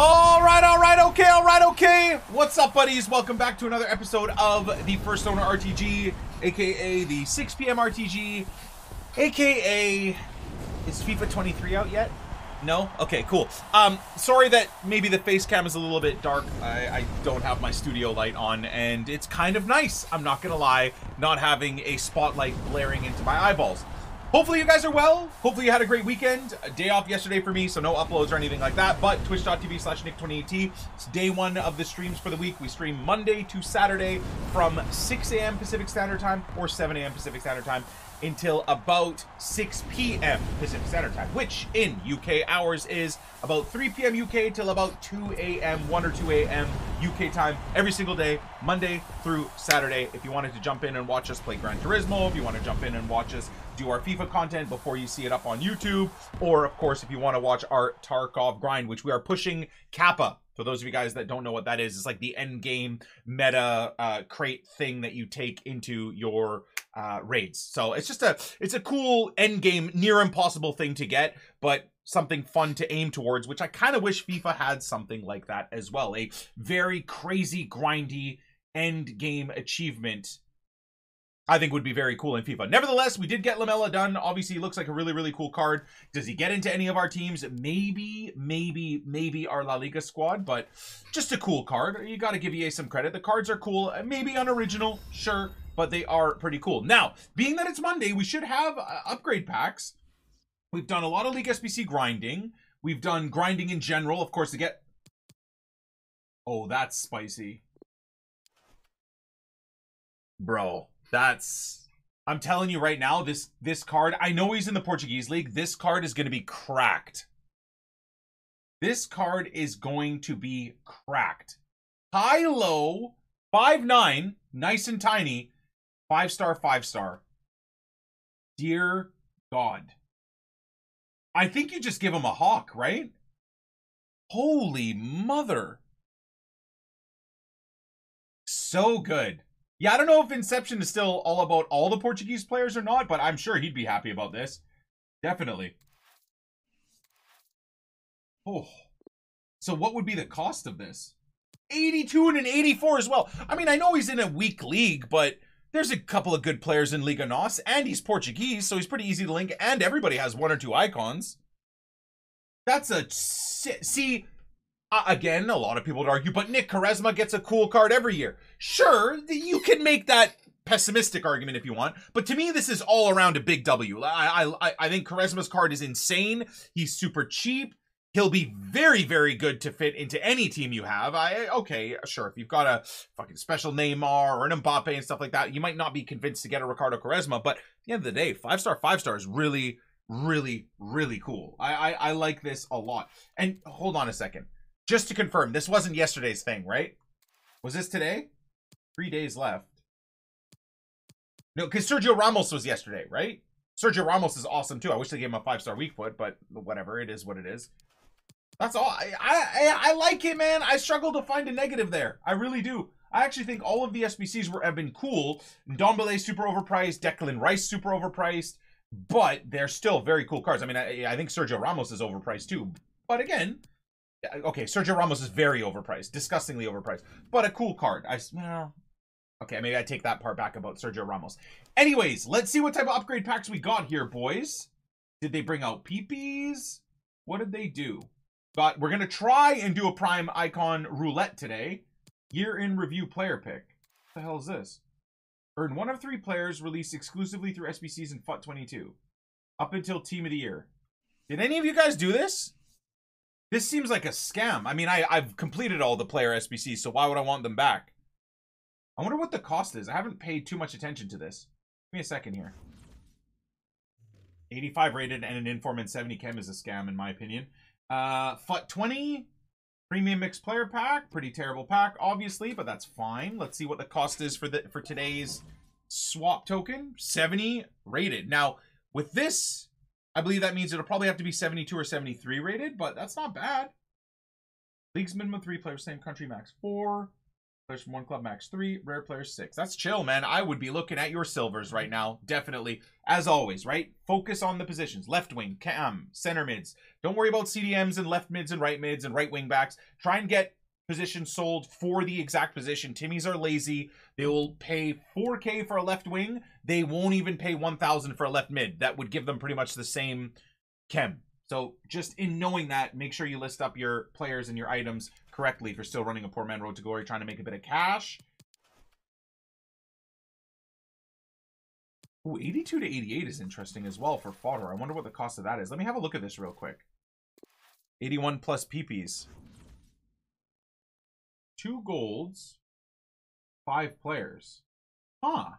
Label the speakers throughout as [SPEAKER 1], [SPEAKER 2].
[SPEAKER 1] All right, all right, okay, all right, okay. What's up, buddies? Welcome back to another episode of the First Owner RTG, aka the 6 p.m. RTG, aka is FIFA 23 out yet? No? Okay, cool. Um, sorry that maybe the face cam is a little bit dark. I, I don't have my studio light on, and it's kind of nice, I'm not gonna lie, not having a spotlight blaring into my eyeballs. Hopefully you guys are well. Hopefully you had a great weekend. A day off yesterday for me, so no uploads or anything like that. But twitch.tv slash nick28t. It's day one of the streams for the week. We stream Monday to Saturday from 6 a.m. Pacific Standard Time or 7 a.m. Pacific Standard Time until about 6 p.m. Pacific Standard Time, which in UK hours is about 3 p.m. UK till about 2 a.m., 1 or 2 a.m. UK time every single day, Monday through Saturday. If you wanted to jump in and watch us play Gran Turismo, if you want to jump in and watch us do our FIFA content before you see it up on YouTube, or of course, if you want to watch our Tarkov grind, which we are pushing Kappa for those of you guys that don't know what that is, it's like the end game meta uh, crate thing that you take into your uh, raids. So it's just a it's a cool end game, near impossible thing to get, but something fun to aim towards. Which I kind of wish FIFA had something like that as well. A very crazy, grindy end game achievement I think would be very cool in FIFA. Nevertheless, we did get Lamela done. Obviously, he looks like a really, really cool card. Does he get into any of our teams? Maybe, maybe, maybe our La Liga squad, but just a cool card. You got to give EA some credit. The cards are cool. Maybe unoriginal, sure, but they are pretty cool. Now, being that it's Monday, we should have uh, upgrade packs. We've done a lot of League SBC grinding. We've done grinding in general, of course, to get... Oh, that's spicy. Bro. That's I'm telling you right now, this this card, I know he's in the Portuguese league. This card is going to be cracked. This card is going to be cracked. High low, five nine, nice and tiny, five star, five star. Dear God. I think you just give him a hawk, right? Holy mother. So good. Yeah, I don't know if Inception is still all about all the Portuguese players or not, but I'm sure he'd be happy about this. Definitely. Oh. So what would be the cost of this? 82 and an 84 as well. I mean, I know he's in a weak league, but there's a couple of good players in Liga NOS, and he's Portuguese, so he's pretty easy to link, and everybody has one or two icons. That's a... See, uh, again, a lot of people would argue, but Nick Quaresma gets a cool card every year. Sure, you can make that pessimistic argument if you want, but to me, this is all around a big W. I I I think Quaresma's card is insane. He's super cheap. He'll be very, very good to fit into any team you have. I okay, sure. If you've got a fucking special Neymar or an Mbappe and stuff like that, you might not be convinced to get a Ricardo Quaresma. But at the end of the day, five star, five star is really, really, really cool. I, I I like this a lot. And hold on a second just to confirm, this wasn't yesterday's thing, right? Was this today? Three days left. No, because Sergio Ramos was yesterday, right? Sergio Ramos is awesome too. I wish they gave him a five star weak foot, but whatever, it is what it is. That's all. I, I I like it, man. I struggle to find a negative there. I really do. I actually think all of the SBCs were have been cool. Ndombele super overpriced, Declan Rice super overpriced, but they're still very cool cards. I mean, I, I think Sergio Ramos is overpriced too. But again, okay, Sergio Ramos is very overpriced, disgustingly overpriced, but a cool card. I well, okay, maybe I take that part back about Sergio Ramos. Anyways, let's see what type of upgrade packs we got here, boys. Did they bring out peepees? What did they do? Got. We're gonna try and do a prime icon roulette today. Year in review player pick. What the hell is this? Earn one of three players released exclusively through SBCs and FUT22. Up until team of the year. Did any of you guys do this? This seems like a scam. I mean, I, I've completed all the player SBCs, so why would I want them back? I wonder what the cost is. I haven't paid too much attention to this. Give me a second here. 85 rated and an inform and 70 chem is a scam, in my opinion. Uh, FUT 20, premium mixed player pack. Pretty terrible pack, obviously, but that's fine. Let's see what the cost is for the for today's swap token. 70 rated. Now, with this I believe that means it'll probably have to be 72 or 73 rated, but that's not bad. League's minimum three players, same country, max four. Players from one club max three, rare players six. That's chill, man. I would be looking at your silvers right now. Definitely. As always, right? Focus on the positions. Left wing, cam, center mids. Don't worry about CDMs and left mids and right mids and right wing backs. Try and get positions sold for the exact position. Timmies are lazy. They will pay 4K for a left wing. They won't even pay 1,000 for a left mid. That would give them pretty much the same chem. So just in knowing that, make sure you list up your players and your items correctly if you're still running a poor man road to glory, trying to make a bit of cash. Ooh, 82 to 88 is interesting as well for fodder. I wonder what the cost of that is. Let me have a look at this real quick. 81 plus PPs. Two golds, five players. Huh.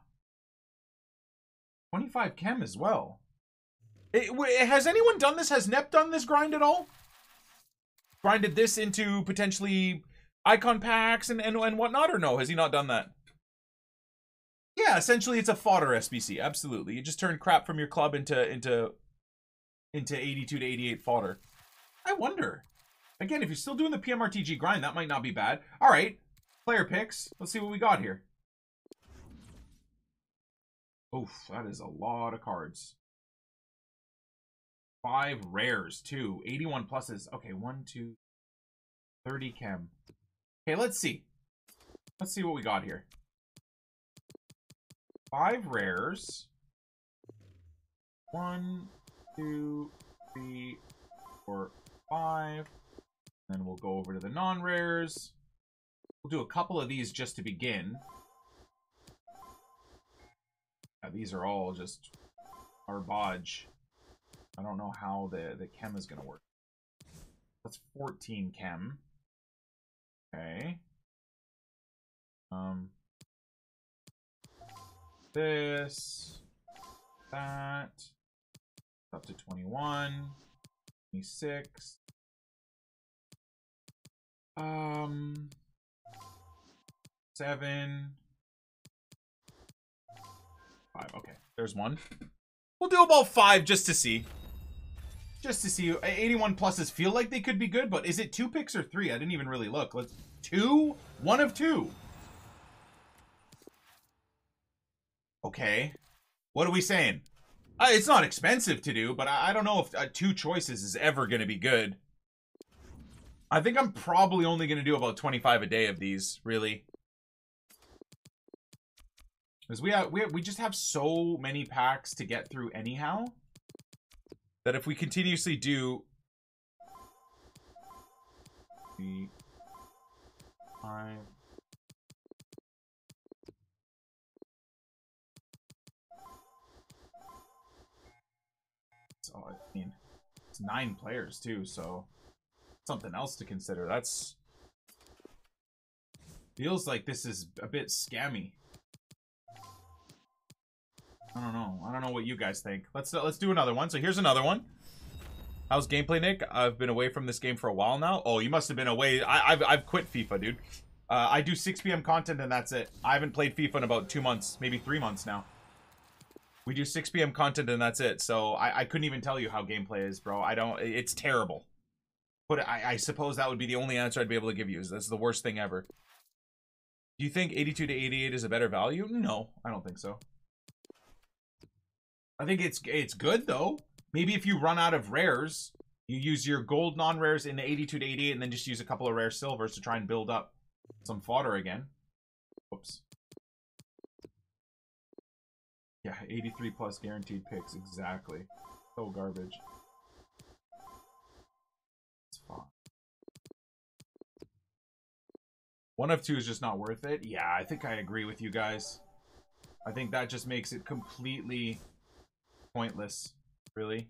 [SPEAKER 1] 25 chem as well. It, has anyone done this? Has Nep done this grind at all? Grinded this into potentially icon packs and, and, and whatnot, or no? Has he not done that? Yeah, essentially it's a fodder SBC. Absolutely. You just turn crap from your club into into into 82 to 88 fodder. I wonder. Again, if you're still doing the PMRTG grind, that might not be bad. All right. Player picks. Let's see what we got here. Oof, that is a lot of cards. Five rares, too. 81 pluses. Okay, one, two, 30 chem. Okay, let's see. Let's see what we got here. Five rares. One, two, three, four, five. Then we'll go over to the non-rares. We'll do a couple of these just to begin. Yeah, these are all just our garbage. I don't know how the, the chem is going to work. That's 14 chem. Okay. Um, this, that, up to 21, 26. Um, seven, five. Okay, there's one. We'll do about five just to see. Just to see. 81 pluses feel like they could be good, but is it two picks or three? I didn't even really look. Let's two? One of two. Okay. What are we saying? Uh, it's not expensive to do, but I, I don't know if uh, two choices is ever going to be good. I think I'm probably only going to do about 25 a day of these, really. Because we, have, we, have, we just have so many packs to get through anyhow that if we continuously do five, so I mean it's nine players too, so something else to consider. That's feels like this is a bit scammy. I don't know. I don't know what you guys think. Let's uh, let's do another one. So here's another one. How's gameplay, Nick? I've been away from this game for a while now. Oh, you must have been away. I, have I've quit FIFA, dude. Uh, I do 6 p.m. content and that's it. I haven't played FIFA in about two months, maybe three months now. We do 6 p.m. content and that's it. So I, I couldn't even tell you how gameplay is, bro. I don't. It's terrible. But I, I suppose that would be the only answer I'd be able to give you. Is that's the worst thing ever. Do you think 82 to 88 is a better value? No, I don't think so. I think it's it's good though. Maybe if you run out of rares, you use your gold non-rares in the 82 to 88 and then just use a couple of rare silvers to try and build up some fodder again. Oops. Yeah, 83 plus guaranteed picks. Exactly. So garbage. One of two is just not worth it. Yeah, I think I agree with you guys. I think that just makes it completely pointless, really.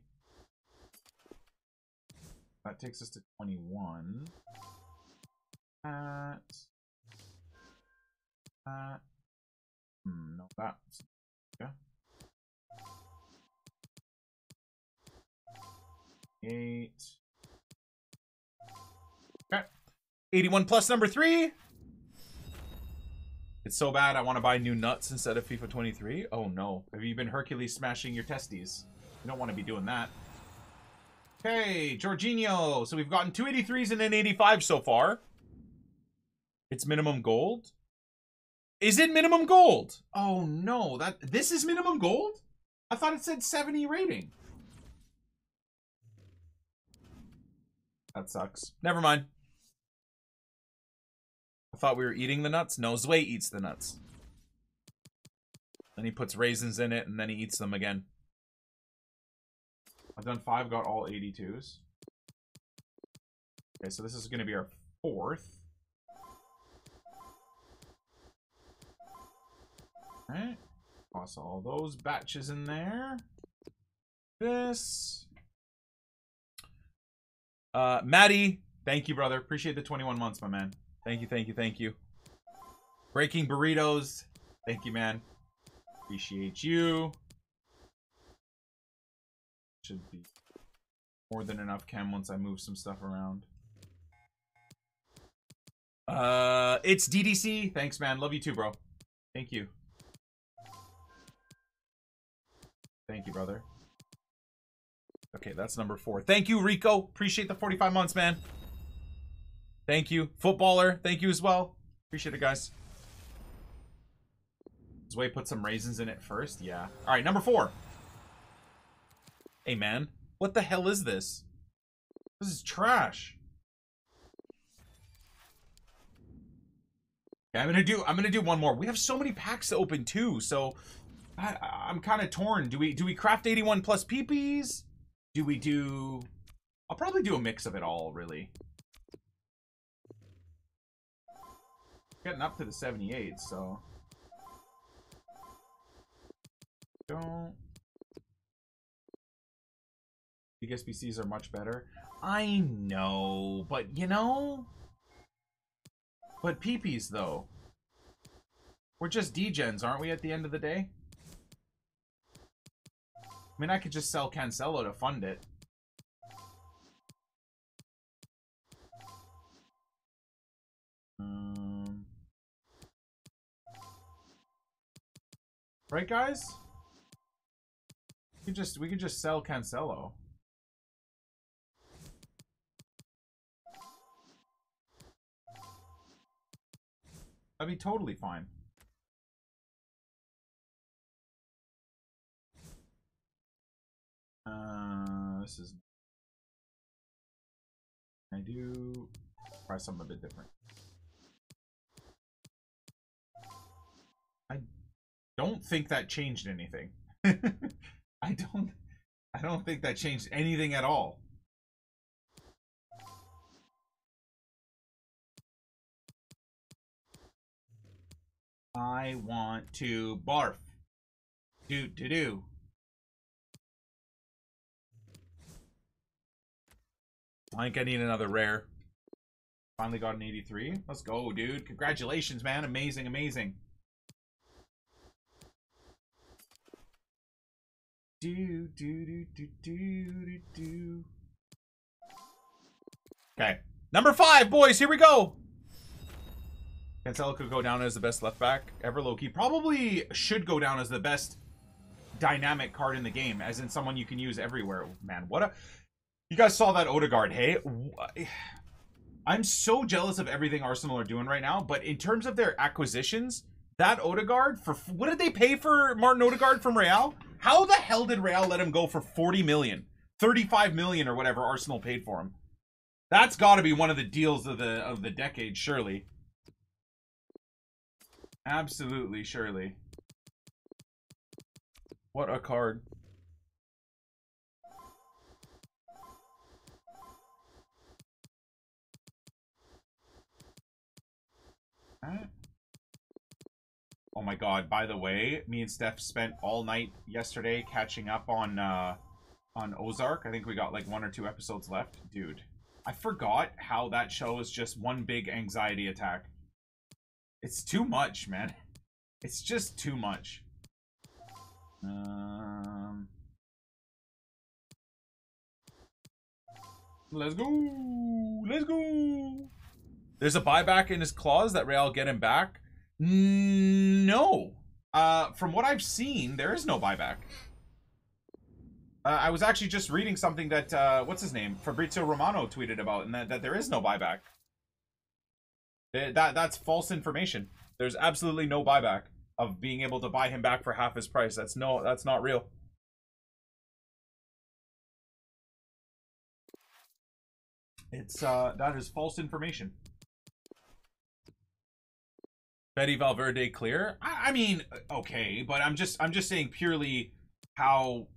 [SPEAKER 1] That takes us to 21. That. That. Hmm, no, that's. Yeah. Eight. Okay. 81 plus number three. It's so bad I want to buy new nuts instead of FIFA 23. Oh no. Have you been Hercules smashing your testes? You don't want to be doing that. Hey, Jorginho. So we've gotten two 83s and an 85 so far. It's minimum gold. Is it minimum gold? Oh no, that this is minimum gold? I thought it said 70 rating. That sucks. Never mind. Thought we were eating the nuts. No, Zwei eats the nuts. Then he puts raisins in it, and then he eats them again. I've done five, got all 82s. Okay, so this is going to be our fourth. Alright. Toss all those batches in there. This. Uh, Maddie, thank you, brother. Appreciate the 21 months, my man. Thank you, thank you, thank you. Breaking burritos. Thank you, man. Appreciate you. Should be more than enough chem once I move some stuff around. Uh, it's DDC. Thanks, man. Love you too, bro. Thank you. Thank you, brother. Okay, that's number four. Thank you, Rico. Appreciate the 45 months, man. Thank you. Footballer, thank you as well. Appreciate it, guys. Zwei put some raisins in it first. Yeah. All right, number four. Hey, man. What the hell is this? This is trash. Okay, I'm gonna do. I'm gonna do one more. We have so many packs to open too, so I, I'm kind of torn. Do we do we craft 81 plus PPs? Do we do... I'll probably do a mix of it all, really. Getting up to the 78, so... Don't... The SBCs are much better. I know, but you know... But PPs, though. We're just degens, aren't we, at the end of the day? I mean, I could just sell Cancelo to fund it. Um, right, guys? We could just we could just sell Cancelo. That'd be totally fine. Uh, this is. I do try something a bit different. Don't think that changed anything. I don't. I don't think that changed anything at all. I want to barf. Do do do. I think I need another rare. Finally got an 83. Let's go, dude. Congratulations, man. Amazing, amazing. Do, do, do, do, do, do, do. Okay. Number five, boys. Here we go. Cancelo could go down as the best left back ever, Loki. Probably should go down as the best dynamic card in the game, as in someone you can use everywhere. Oh, man, what a you guys saw that Odegaard, hey? I'm so jealous of everything Arsenal are doing right now, but in terms of their acquisitions, that Odegaard for what did they pay for Martin Odegaard from Real? How the hell did Real let him go for 40 million? 35 million or whatever Arsenal paid for him. That's got to be one of the deals of the of the decade, surely. Absolutely, surely. What a card. Oh my god, by the way, me and Steph spent all night yesterday catching up on uh on Ozark. I think we got like one or two episodes left. Dude, I forgot how that show is just one big anxiety attack. It's too much, man. It's just too much. Um Let's go. Let's go. There's a buyback in his clause that Real get him back. No. Uh, from what I've seen, there is no buyback. Uh, I was actually just reading something that, uh, what's his name? Fabrizio Romano tweeted about, and that, that there is no buyback. That, that That's false information. There's absolutely no buyback of being able to buy him back for half his price. That's no, that's not real. It's uh that is false information. Fede Valverde clear. I, I mean, okay, but I'm just I'm just saying purely how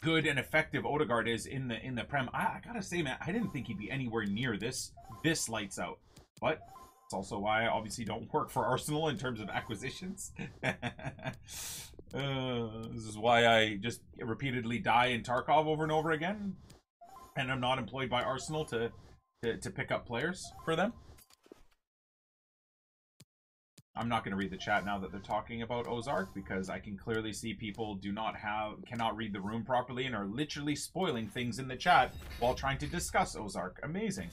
[SPEAKER 1] good and effective Odegaard is in the in the prem. I, I, gotta say, man, I didn't think he'd be anywhere near this this lights out. But it's also why I obviously don't work for Arsenal in terms of acquisitions. uh, this is why I just repeatedly die in Tarkov over and over again, and I'm not employed by Arsenal to to, to pick up players for them. I'm not going to read the chat now that they're talking about Ozark because I can clearly see people do not have cannot read the room properly and are literally spoiling things in the chat while trying to discuss Ozark. Amazing.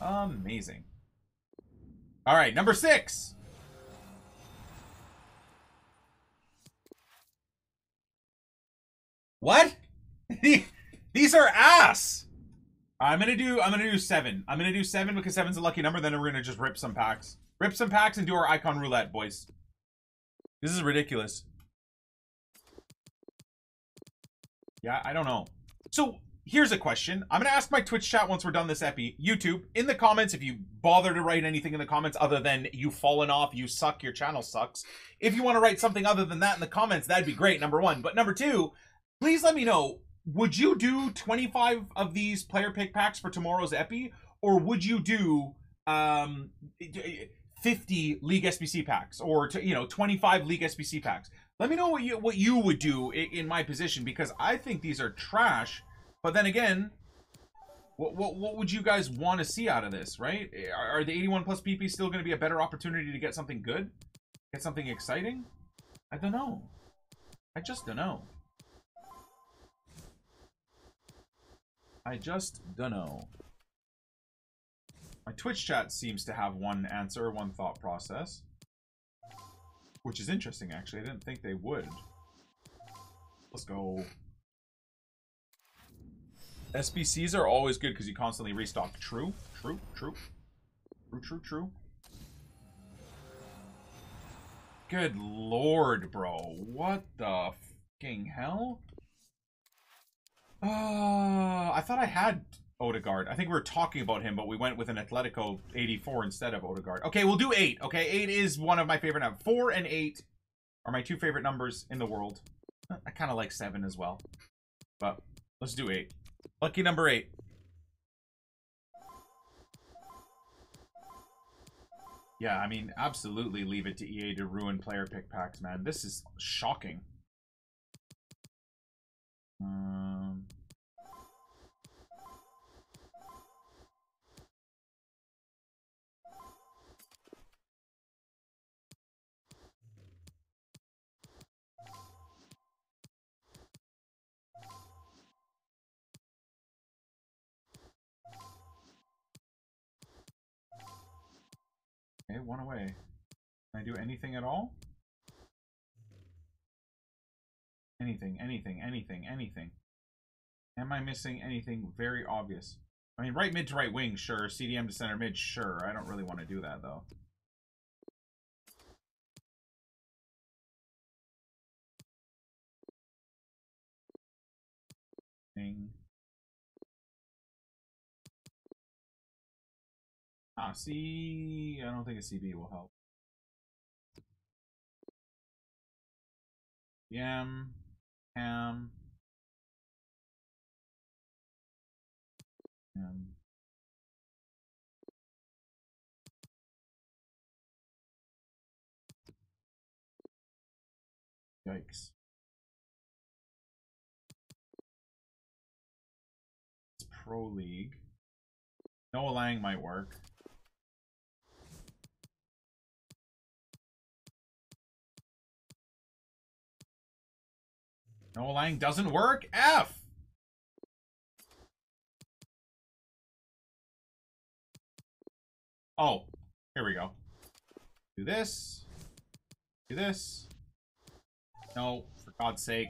[SPEAKER 1] Amazing. All right, number 6. What? These are ass. I'm gonna do. I'm gonna do seven. I'm gonna do seven because seven's a lucky number. Then we're gonna just rip some packs. Rip some packs and do our icon roulette, boys. This is ridiculous. Yeah, I don't know. So, here's a question. I'm going to ask my Twitch chat once we're done this epi. YouTube, in the comments, if you bother to write anything in the comments other than you've fallen off, you suck, your channel sucks. If you want to write something other than that in the comments, that'd be great, number one. But number two, please let me know, would you do 25 of these player pick packs for tomorrow's epi? Or would you do um 50 league SBC packs or to, you know 25 league SBC packs. Let me know what you what you would do in, in my position because I think these are trash. But then again, what what, what would you guys want to see out of this, right? Eh, are, are the 81 plus PP still going to be a better opportunity to get something good? Get something exciting? I don't know. I just don't know. I just don't know. My Twitch chat seems to have one answer, one thought process. Which is interesting, actually. I didn't think they would. Let's go. SBCs are always good because you constantly restock. True, true, true. True, true, true. Good lord, bro. What the fucking hell? Uh, I thought I had Odegaard. I think we were talking about him, but we went with an Atletico 84 instead of Odegaard. Okay, we'll do 8. Okay, 8 is one of my favorite numbers. 4 and 8 are my two favorite numbers in the world. I kind of like 7 as well. But let's do 8. Lucky number 8. Yeah, I mean, absolutely leave it to EA to ruin player pick packs, man. This is shocking. Um... One away. Can I do anything at all? Anything, anything, anything, anything. Am I missing anything very obvious? I mean, right mid to right wing, sure. CDM to center mid, sure. I don't really want to do that, though. Ah, C. I don't think a CB will help. Yam, Ham, Ham. Yikes. It's Pro League. Noah Lang might work. Noah Lang doesn't work? F! Oh, here we go. Do this. Do this. No, for God's sake.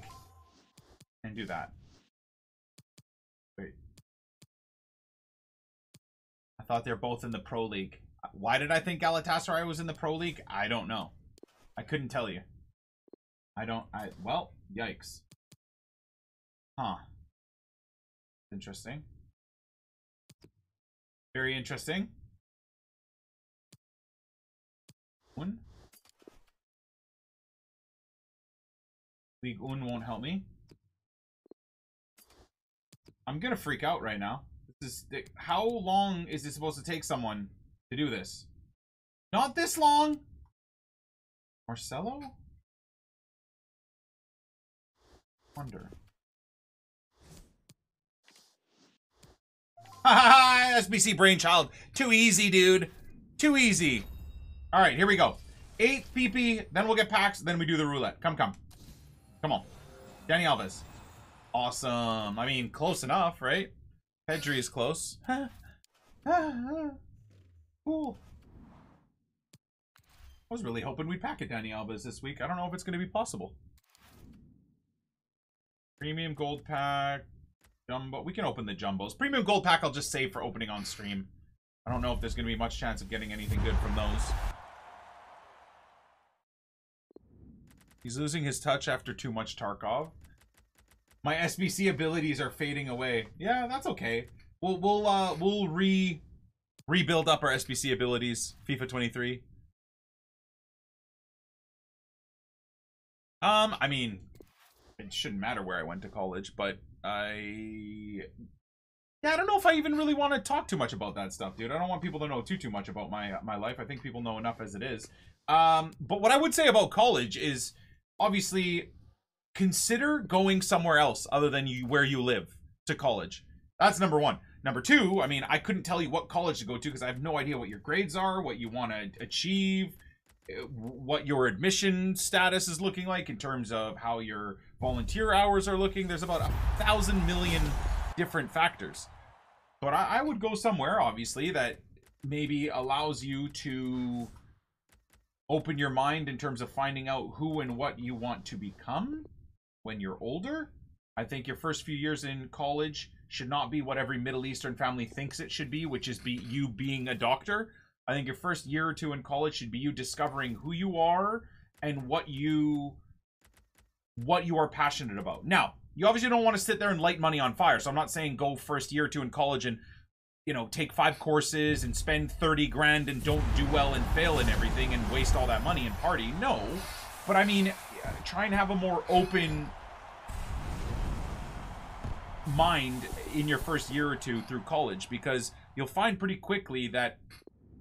[SPEAKER 1] And do that. Wait. I thought they're both in the Pro League. Why did I think Galatasaray was in the Pro League? I don't know. I couldn't tell you. I don't, I, well, yikes. Huh. Interesting. Very interesting. One. League Un won't help me. I'm gonna freak out right now. This is how long is it supposed to take someone to do this? Not this long. Marcelo? Wonder. SBC brainchild. Too easy, dude. Too easy. All right, here we go. Eight PP, then we'll get packs, then we do the roulette. Come, come. Come on. Dani Alves. Awesome. I mean, close enough, right? Pedri is close. cool. I was really hoping we'd pack it Dani Alves this week. I don't know if it's going to be possible. Premium gold pack. Jumbo. We can open the jumbos. Premium gold pack I'll just save for opening on stream. I don't know if there's going to be much chance of getting anything good from those. He's losing his touch after too much Tarkov. My SBC abilities are fading away. Yeah, that's okay. We'll we'll uh we'll re rebuild up our SBC abilities. FIFA 23. Um, I mean, it shouldn't matter where I went to college, but I yeah, I don't know if I even really want to talk too much about that stuff, dude. I don't want people to know too too much about my my life. I think people know enough as it is. Um, but what I would say about college is obviously consider going somewhere else other than you where you live to college. That's number one. Number two, I mean, I couldn't tell you what college to go to because I have no idea what your grades are, what you want to achieve, what your admission status is looking like in terms of how your volunteer hours are looking. There's about a thousand million different factors. But I, I would go somewhere, obviously, that maybe allows you to open your mind in terms of finding out who and what you want to become when you're older. I think your first few years in college should not be what every Middle Eastern family thinks it should be, which is be you being a doctor. I think your first year or two in college should be you discovering who you are and what you what you are passionate about. Now, you obviously don't want to sit there and light money on fire. So I'm not saying go first year or two in college and you know, take five courses and spend 30 grand and don't do well and fail in everything and waste all that money and party. No. But I mean, try and have a more open mind in your first year or two through college because you'll find pretty quickly that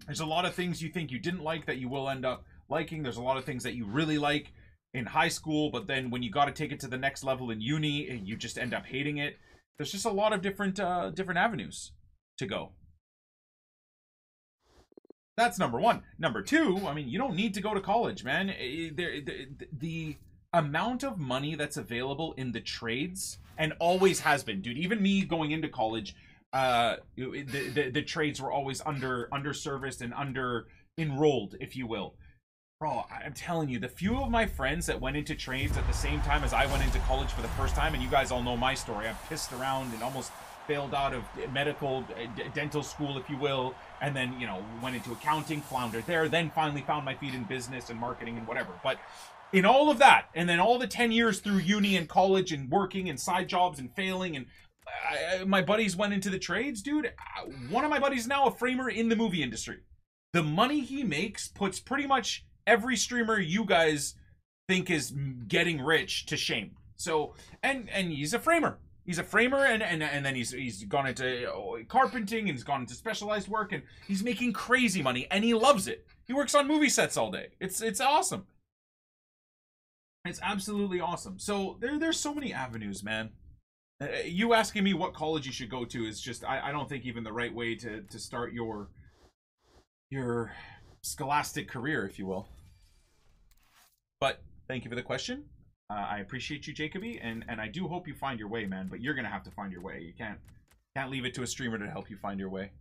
[SPEAKER 1] there's a lot of things you think you didn't like that you will end up liking. There's a lot of things that you really like in high school, but then when you got to take it to the next level in uni, you just end up hating it. There's just a lot of different uh, different avenues to go. That's number one. Number two, I mean, you don't need to go to college, man. The, the amount of money that's available in the trades, and always has been, dude. Even me going into college, uh, the, the, the trades were always under under serviced and under enrolled, if you will. Bro, I'm telling you, the few of my friends that went into trades at the same time as I went into college for the first time, and you guys all know my story. I've pissed around and almost failed out of medical, uh, dental school, if you will, and then, you know, went into accounting, floundered there, then finally found my feet in business and marketing and whatever. But in all of that, and then all the 10 years through uni and college and working and side jobs and failing, and I, my buddies went into the trades, dude. Uh, one of my buddies now a framer in the movie industry. The money he makes puts pretty much every streamer you guys think is getting rich to shame. So, and and he's a framer he's a framer and, and and then he's he's gone into oh, carpenting and he's gone into specialized work and he's making crazy money and he loves it. He works on movie sets all day. It's it's awesome. It's absolutely awesome. So there there's so many avenues, man. Uh, you asking me what college you should go to is just I, I don't think even the right way to to start your your scholastic career, if you will. But thank you for the question. Uh, I appreciate you, Jacoby, and and I do hope you find your way, man. But you're gonna have to find your way. You can't can't leave it to a streamer to help you find your way.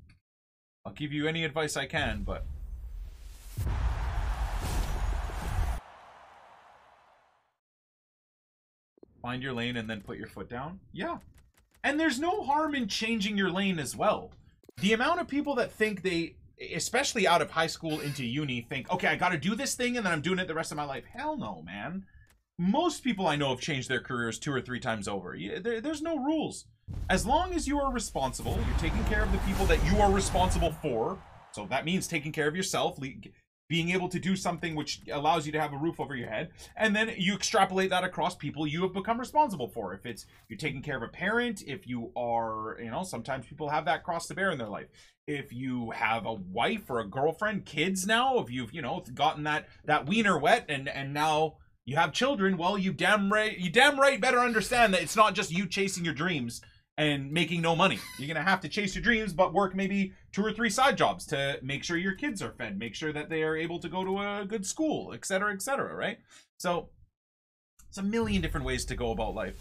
[SPEAKER 1] I'll give you any advice I can, but find your lane and then put your foot down. Yeah, and there's no harm in changing your lane as well. The amount of people that think they especially out of high school into uni, think, okay, I got to do this thing and then I'm doing it the rest of my life. Hell no, man. Most people I know have changed their careers two or three times over. There, there's no rules. As long as you are responsible, you're taking care of the people that you are responsible for. So that means taking care of yourself, being able to do something which allows you to have a roof over your head and then you extrapolate that across people you have become responsible for. If it's you're taking care of a parent if you are you know sometimes people have that cross to bear in their life. If you have a wife or a girlfriend kids now if you've you know gotten that that wiener wet and and now you have children well you damn right you damn right better understand that it's not just you chasing your dreams and making no money. You're gonna have to chase your dreams, but work maybe two or three side jobs to make sure your kids are fed, make sure that they are able to go to a good school, etc., etc. Right? So it's a million different ways to go about life.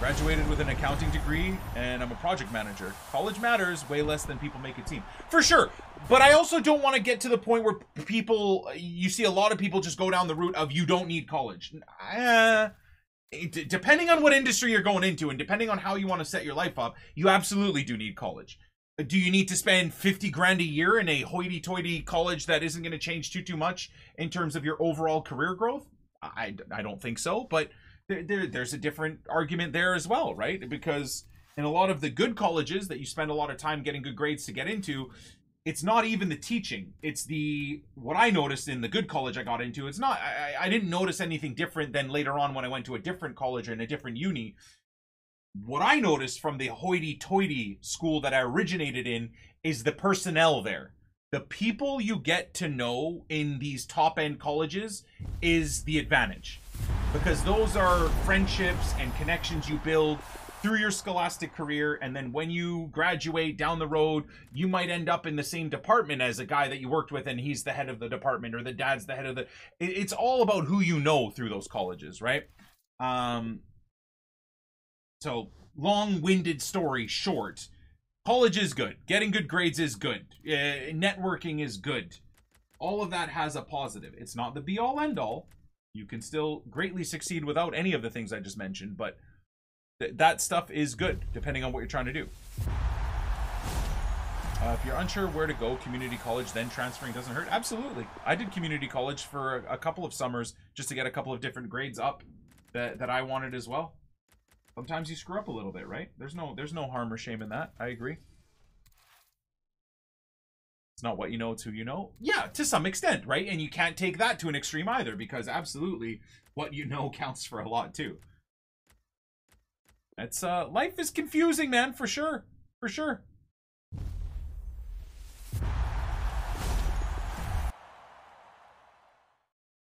[SPEAKER 1] Graduated with an accounting degree, and I'm a project manager. College matters way less than people make it seem, for sure. But I also don't want to get to the point where people, you see a lot of people just go down the route of you don't need college. Uh, depending on what industry you're going into and depending on how you want to set your life up, you absolutely do need college. Do you need to spend 50 grand a year in a hoity-toity college that isn't going to change too too much in terms of your overall career growth? I, I don't think so, but there, there there's a different argument there as well, right? Because in a lot of the good colleges that you spend a lot of time getting good grades to get into, it's not even the teaching. It's the what i noticed in the good college i got into it's not i, I didn't notice anything different than later on when i went to a different college and a different uni. What i noticed from the hoity-toity school that i originated in is the personnel there. The people you get to know in these top end colleges is the advantage because those are friendships and connections you build through your scholastic career and then when you graduate down the road you might end up in the same department as a guy that you worked with and he's the head of the department or the dad's the head of the it's all about who you know through those colleges right? Um so long-winded story short college is good. Getting good grades is good. Uh, networking is good. All of that has a positive. It's not the be all end all you can still greatly succeed without any of the things i just mentioned but Th that stuff is good, depending on what you're trying to do. Uh, if you're unsure where to go, community college, then transferring doesn't hurt. Absolutely. I did community college for a, a couple of summers just to get a couple of different grades up that, that I wanted as well. Sometimes you screw up a little bit, right? There's no there's no harm or shame in that. I agree. It's not what you know, it's who you know. Yeah, to some extent, right? And you can't take that to an extreme either because absolutely what you know counts for a lot too. It's uh life is confusing, man, for sure. For sure.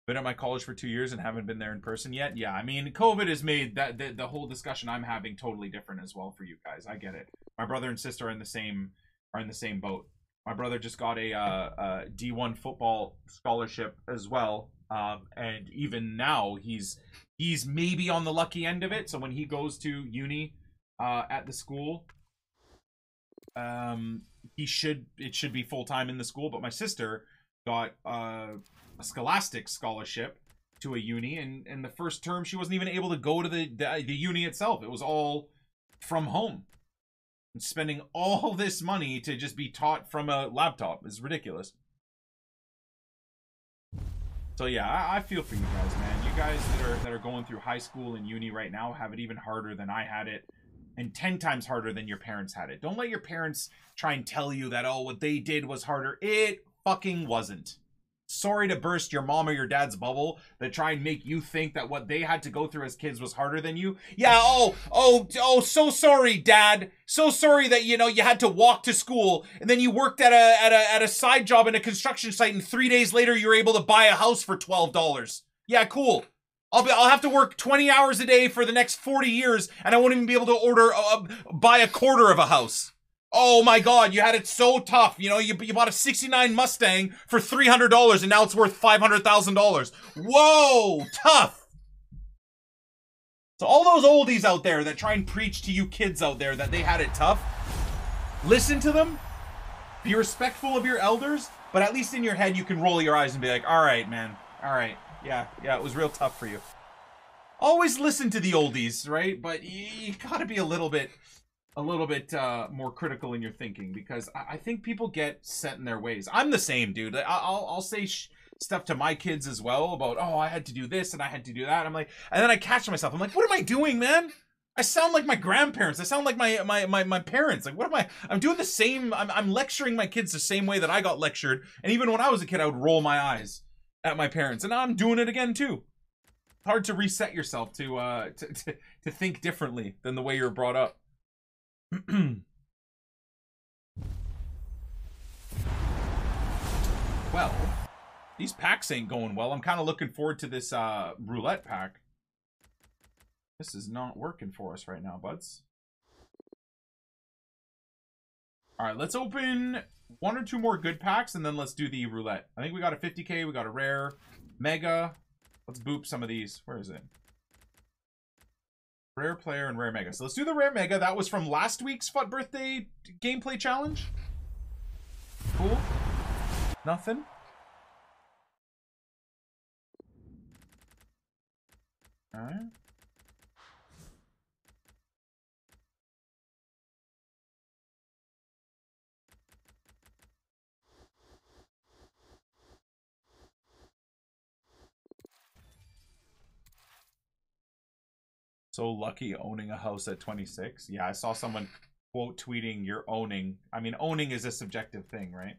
[SPEAKER 1] Been at my college for two years and haven't been there in person yet. Yeah, I mean, COVID has made that the, the whole discussion I'm having totally different as well for you guys. I get it. My brother and sister are in the same are in the same boat. My brother just got a, uh, a D1 football scholarship as well, um, and even now he's he's maybe on the lucky end of it. So when he goes to uni uh, at the school, um, he should it should be full time in the school. But my sister got uh, a scholastic scholarship to a uni, and and the first term she wasn't even able to go to the the, the uni itself. It was all from home. And spending all this money to just be taught from a laptop is ridiculous. So yeah, I, I, feel for you guys, man. You guys that are that are going through high school and uni right now have it even harder than I had it, and ten times harder than your parents had it. Don't let your parents try and tell you that oh what they did was harder. It fucking wasn't sorry to burst your mom or your dad's bubble that try and make you think that what they had to go through as kids was harder than you. Yeah, oh, oh, oh, so sorry, dad. So sorry that you know you had to walk to school and then you worked at a at a at a side job in a construction site and 3 days later you're able to buy a house for $12. Yeah, cool. I'll be, I'll have to work 20 hours a day for the next 40 years and I won't even be able to order uh, buy a quarter of a house. Oh my god, you had it so tough. You know, you, you bought a 69 Mustang for $300 and now it's worth $500,000. Whoa, tough. So all those oldies out there that try and preach to you kids out there that they had it tough, listen to them. Be respectful of your elders, but at least in your head you can roll your eyes and be like, "All right, man. All right. Yeah, yeah, it was real tough for you." Always listen to the oldies, right? But you, you got to be a little bit a little bit uh, more critical in your thinking because I, I think people get set in their ways. I'm the same, dude. I, will I'll say stuff to my kids as well about oh I had to do this and I had to do that. I'm like, and then I catch myself. I'm like, what am I doing, man? I sound like my grandparents. I sound like my my my, my parents. Like what am I? I'm doing the same. I'm I'm lecturing my kids the same way that I got lectured. And even when I was a kid, I would roll my eyes at my parents, and now I'm doing it again too. Hard to reset yourself to uh to to, to think differently than the way you're brought up. well, these packs ain't going well. I'm kind of looking forward to this uh roulette pack. This is not working for us right now, buds. All right, let's open one or two more good packs, and then let's do the roulette. I think we got a 50k, we got a rare, mega. Let's boop some of these. Where is it? Rare player and rare mega. So let's do the rare mega. That was from last week's FUT birthday gameplay challenge. Cool. Nothing. Alright. So lucky owning a house at 26. Yeah, I saw someone quote tweeting you're owning. I mean, owning is a subjective thing, right?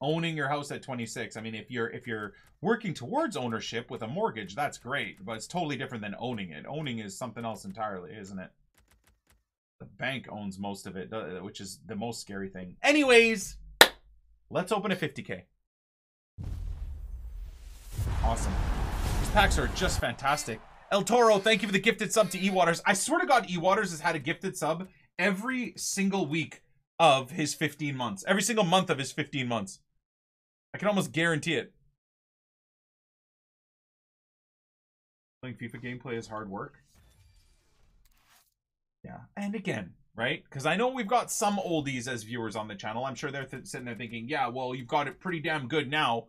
[SPEAKER 1] Owning your house at 26. I mean, if you're if you're working towards ownership with a mortgage, that's great, but it's totally different than owning it. Owning is something else entirely, isn't it? The bank owns most of it, uh, which is the most scary thing. Anyways, let's open a 50k. Awesome. These packs are just fantastic. El Toro, thank you for the gifted sub to E-Waters. I swear to God, E-Waters has had a gifted sub every single week of his 15 months. Every single month of his 15 months. I can almost guarantee it. Playing FIFA gameplay is hard work. Yeah. And again, right? Because I know we've got some oldies as viewers on the channel. I'm sure they're th sitting there thinking, yeah, well, you've got it pretty damn good now.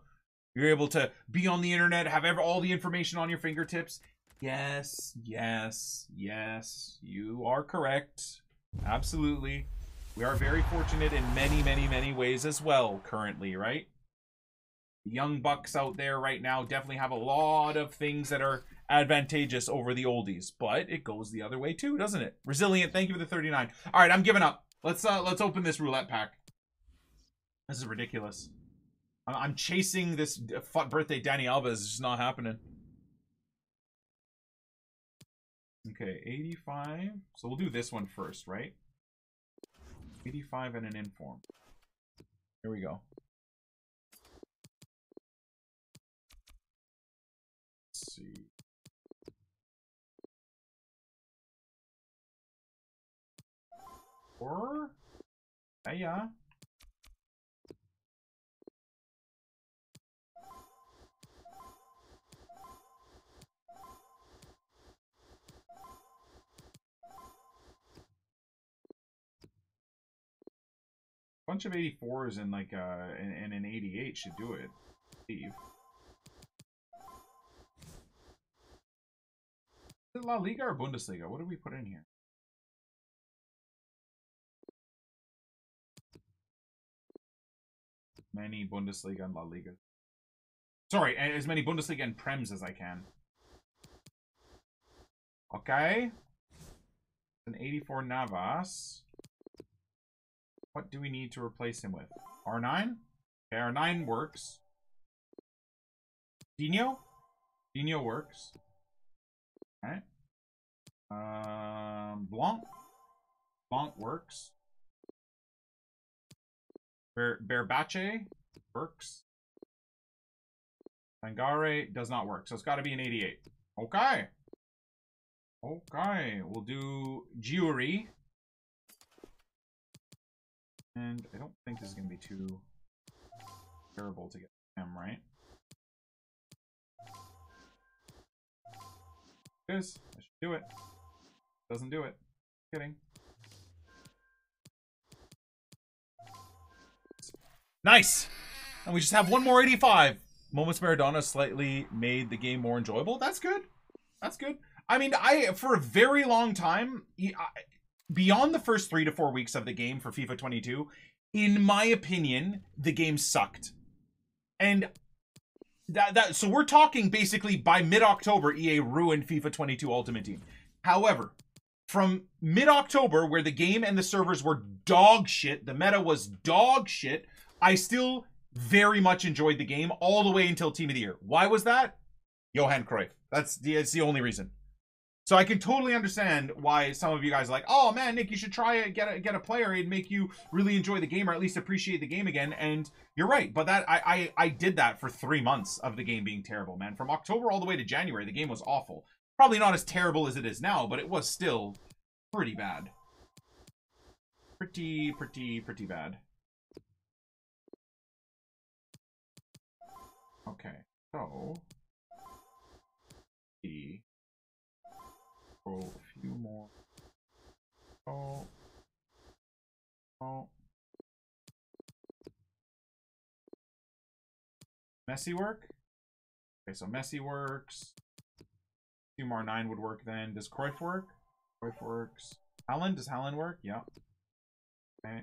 [SPEAKER 1] You're able to be on the internet, have ever, all the information on your fingertips. Yes, yes, yes. You are correct. Absolutely. We are very fortunate in many, many, many ways as well currently, right? The young bucks out there right now definitely have a lot of things that are advantageous over the oldies, but it goes the other way too, doesn't it? Resilient, thank you for the 39. All right, I'm giving up. Let's uh let's open this roulette pack. This is ridiculous. I'm chasing this birthday Dani Alves. It's just not happening. Okay, 85. So we'll do this one first, right? 85 and an inform. Here we go. Let's see. Or, yeah. Bunch of 84s and like uh and, and an 88 should do it. Steve. La Liga or Bundesliga? What do we put in here? Many Bundesliga and La Liga. Sorry, as many Bundesliga and Prems as I can. Okay. An 84 Navas. What do we need to replace him with? R9? Okay, R9 works. Dino? Dino works. Alright. Um, Blanc? Blanc works. Ber Berbache works. Sangare does not work, so it's got to be an 88. Okay. Okay, we'll do Giuri. And I don't think this is going to be too terrible to get him, right? This, I should do it. Doesn't do it. Kidding. Nice! And we just have one more 85. Moments Maradona slightly made the game more enjoyable. That's good. That's good. I mean, I for a very long time, beyond the first three to four weeks of the game for FIFA 22, in my opinion, the game sucked. And that, that so we're talking basically by mid-October, EA ruined FIFA 22 Ultimate Team. However, from mid-October, where the game and the servers were dog shit, the meta was dog shit, I still very much enjoyed the game all the way until Team of the Year. Why was that? Johan Cruyff. That's the, that's the only reason. So I can totally understand why some of you guys are like, oh man, Nick, you should try it, get a get a player and make you really enjoy the game or at least appreciate the game again. And you're right, but that I, I I did that for three months of the game being terrible, man. From October all the way to January, the game was awful. Probably not as terrible as it is now, but it was still pretty bad. Pretty, pretty, pretty bad. Okay, so the a few more. Oh. Oh. Messi work? Okay, so Messi works. Two more 9 would work then. Does Cruyff work? Cruyff works. Helen, Does Helen work? Yeah. Okay.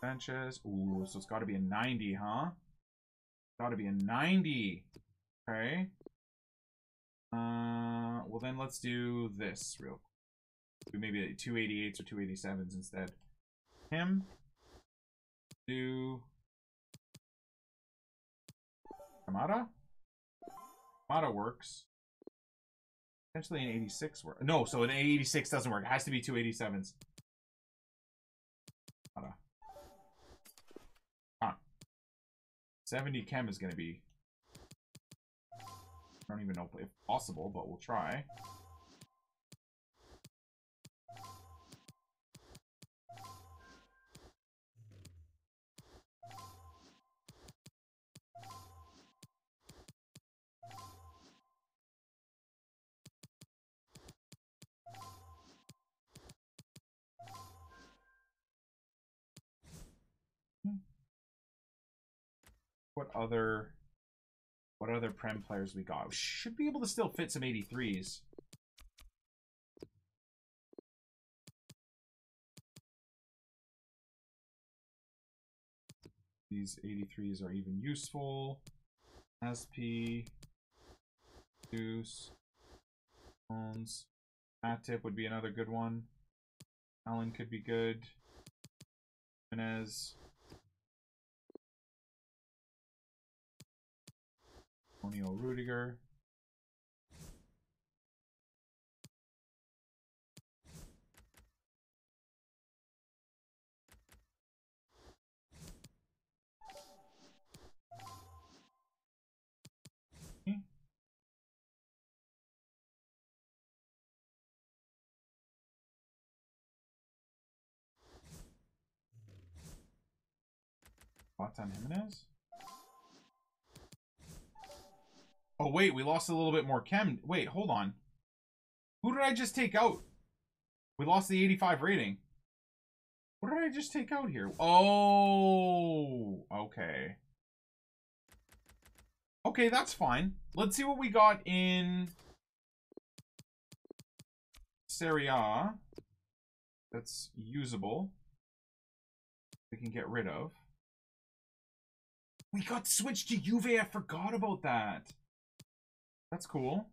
[SPEAKER 1] Sanchez. Ooh, so it's got to be a 90, huh? Got to be a 90. Okay. Uh, well then let's do this real do maybe 288s or 287s instead. Him. Do Kamada? Kamada works. Potentially an 86 work. No, so an 86 doesn't work. It has to be 287s. Kamada. Huh. 70 chem is going to be I don't even know if possible, but we'll try. Hmm. What other what other Prem players we got? We should be able to still fit some 83s. These 83s are even useful. SP, Deuce, Bones, Matip would be another good one. Allen could be good. Jimenez. Antonio Rudiger. Hmm. Zlatan Jimenez? Oh, wait, we lost a little bit more chem. Wait, hold on. Who did I just take out? We lost the 85 rating. What did I just take out here? Oh, okay. Okay, that's fine. Let's see what we got in Serie A that's usable. We can get rid of. We got switched to Juve. I forgot about that. That's cool.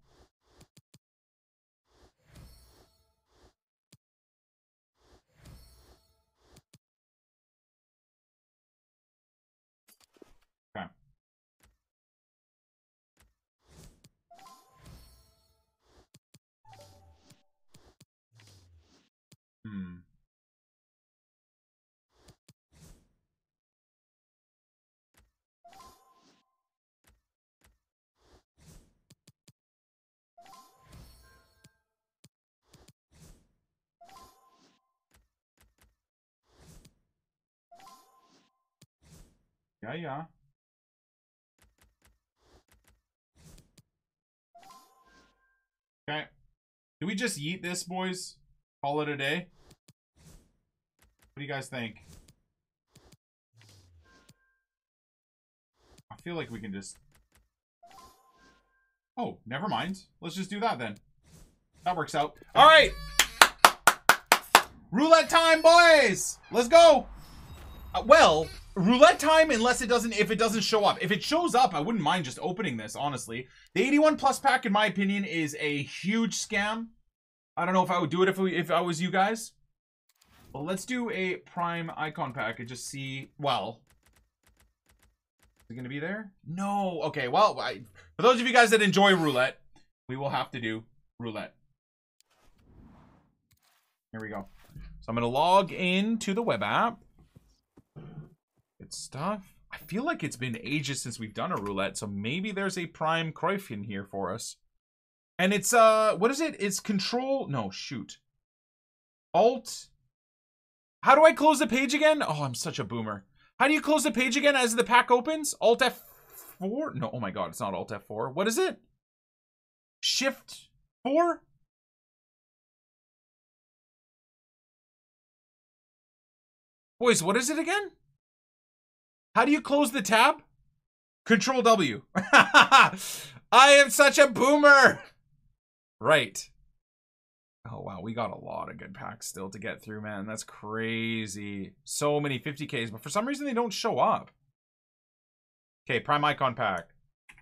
[SPEAKER 1] Okay. Hmm. Ja, ja. Okay. Do we just eat this, boys? Call it a day? What do you guys think? I feel like we can just... Oh, never mind. Let's just do that then. That works out. All right. Roulette time, boys! Let's go! Uh, well, roulette time unless it doesn't, if it doesn't show up. If it shows up, I wouldn't mind just opening this, honestly. The 81 plus pack, in my opinion, is a huge scam. I don't know if I would do it if, we, if I was you guys. Well, let's do a prime icon pack and just see, well... Is it going to be there? No. Okay, well, I, for those of you guys that enjoy roulette, we will have to do roulette. Here we go. So I'm going to log in to the web app. Good stuff. I feel like it's been ages since we've done a roulette, so maybe there's a prime Cruyff in here for us. And it's, uh, what is it? It's control, no, shoot. Alt. How do I close the page again? Oh, I'm such a boomer. How do you close the page again as the pack opens? Alt F4? No, oh my god, it's not Alt F4. What is it? Shift 4? Boys, what is it again? How do you close the tab? Control W. I am such a boomer. Right. Oh, wow. We got a lot of good packs still to get through, man. That's crazy. So many 50Ks, but for some reason they don't show up. Okay, Prime Icon pack.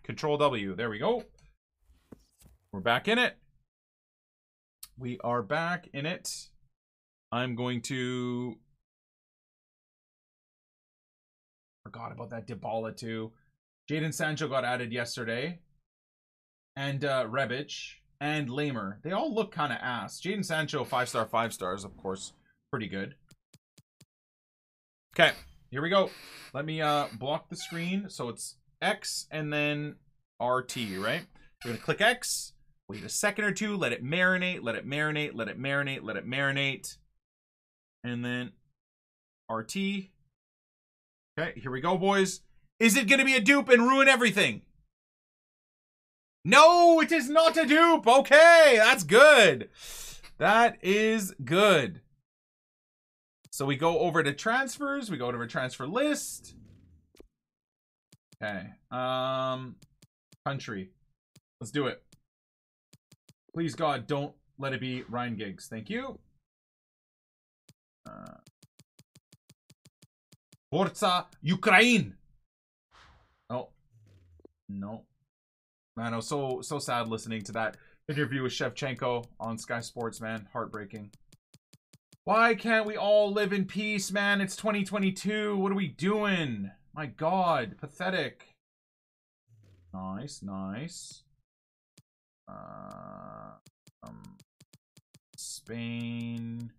[SPEAKER 1] Control W. There we go. We're back in it. We are back in it. I'm going to Forgot about that Dybala too. Jadon Sancho got added yesterday. And uh, Rebic and Lamela. They all look kind of ass. Jadon Sancho, five star, five stars, of course. Pretty good. Okay, here we go. Let me uh, block the screen. So it's X and then RT, right? We're going to click X. Wait a second or two. Let it marinate. Let it marinate. Let it marinate. Let it marinate. And then RT. Okay, here we go, boys. Is it going to be a dupe and ruin everything? No, it is not a dupe. Okay, that's good. That is good. So we go over to transfers. We go to to transfer list. Okay. Um, country. Let's do it. Please, God, don't let it be Ryan Giggs. Thank you. Uh, Forza Ukraine. Oh, no. Man, I was so so sad listening to that interview with Shevchenko on Sky Sports, man. Heartbreaking. Why can't we all live in peace, man? It's 2022. What are we doing? My God, pathetic. Nice, nice. Uh, um, Spain,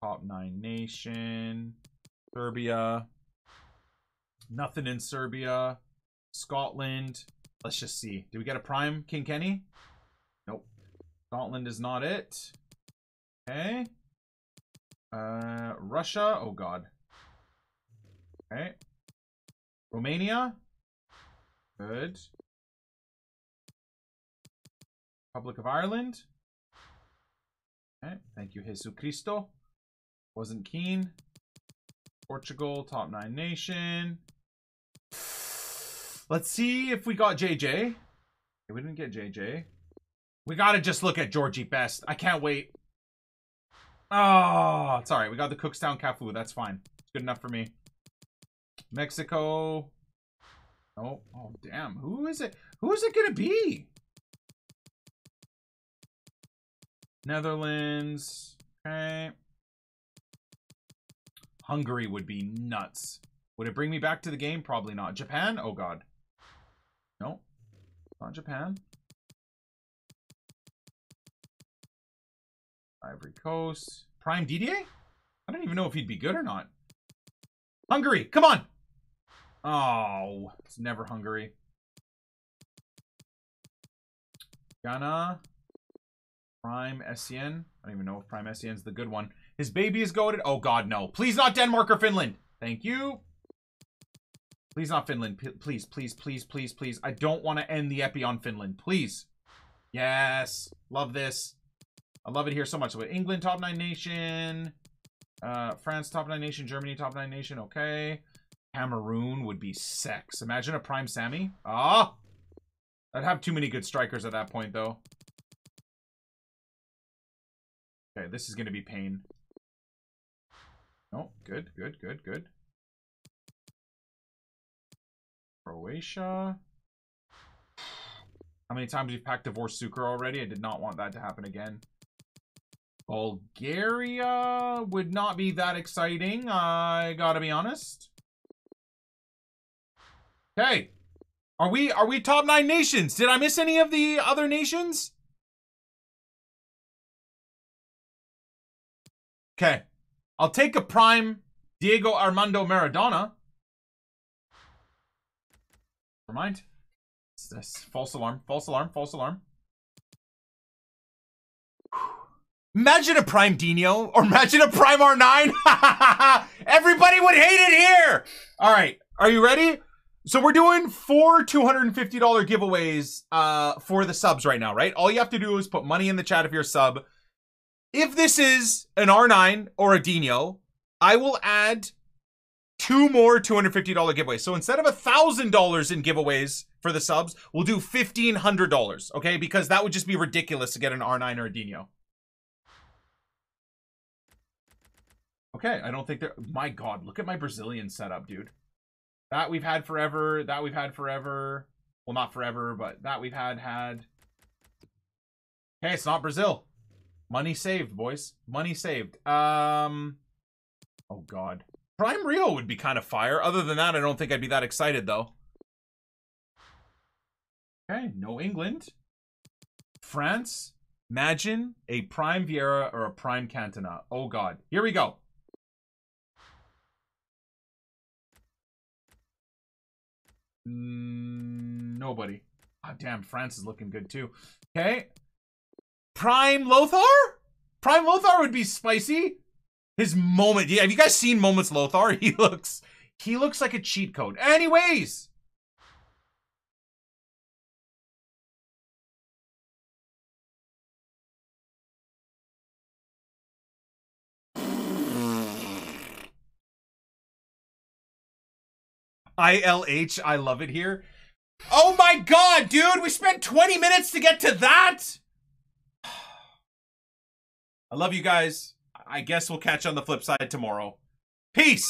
[SPEAKER 1] top nine nation. Serbia. Nothing in Serbia. Scotland. Let's just see. Do we get a prime King Kenny? Nope. Scotland is not it. Okay. Uh, Russia. Oh, God. Okay. Romania. Good. Republic of Ireland. Okay. Thank you, Jesus Cristo. Wasn't keen. Portugal, top nine nation. Let's see if we got JJ. we didn't get JJ. We gotta just look at Georgie Best. I can't wait. Oh, it's alright. We got the Cookstown Cafu. That's fine. It's good enough for me. Mexico. Oh, oh, damn. Who is it? Who is it gonna be? Netherlands. Okay. Hungary would be nuts. Would it bring me back to the game? Probably not. Japan? Oh, God. No. Not Japan. Ivory Coast. Prime DDA? I don't even know if he'd be good or not. Hungary! Come on! Oh, it's never Hungary. Ghana. Prime Essien. I don't even know if Prime Essien's the good one. His baby is goaded. Oh, God, no. Please not Denmark or Finland. Thank you. Please not Finland. P please, please, please, please, please. I don't want to end the epi on Finland. Please. Yes. Love this. I love it here so much. So England, top nine nation. Uh, France, top nine nation. Germany, top nine nation. Okay. Cameroon would be sex. Imagine a prime Sammy. Ah! I'd have too many good strikers at that point, though. Okay, this is going to be pain. No, good, good, good, good. Croatia. How many times we've packed Davor Suker already? I did not want that to happen again. Bulgaria would not be that exciting, I gotta be honest. Okay. Are we are we top nine nations? Did I miss any of the other nations? Okay. I'll take a prime Diego Armando Maradona. Never mind. False alarm. False alarm. False alarm. Imagine a Prime Dino or imagine a Prime R9. Everybody would hate it here. All right. Are you ready? So we're doing four $250 giveaways uh, for the subs right now, right? All you have to do is put money in the chat if you're a sub. If this is an R9 or a Dino, I will add two more $250 giveaways. So instead of $1,000 in giveaways for the subs, we'll do $1,500, okay? Because that would just be ridiculous to get an R9 or a Dino. Okay, I don't think they're... My God, look at my Brazilian setup, dude. That we've had forever. That we've had forever. Well, not forever, but that we've had, had. Okay, it's not Brazil. Money saved, boys. Money saved. Um... Oh, God. Prime Rio would be kind of fire. Other than that, I don't think I'd be that excited, though. Okay, no England. France. Imagine a Prime Vieira or a Prime Cantona. Oh, God. Here we go. Nobody. Oh, damn, France is looking good too. Okay. Prime Lothar? Prime Lothar would be spicy. His moment. Yeah, have you guys seen Moments Lothar? He looks he looks like a cheat code. Anyways. ILH, I love it here. Oh my god, dude, we spent 20 minutes to get to that. I love you guys. I guess we'll catch you on the flip side tomorrow. Peace.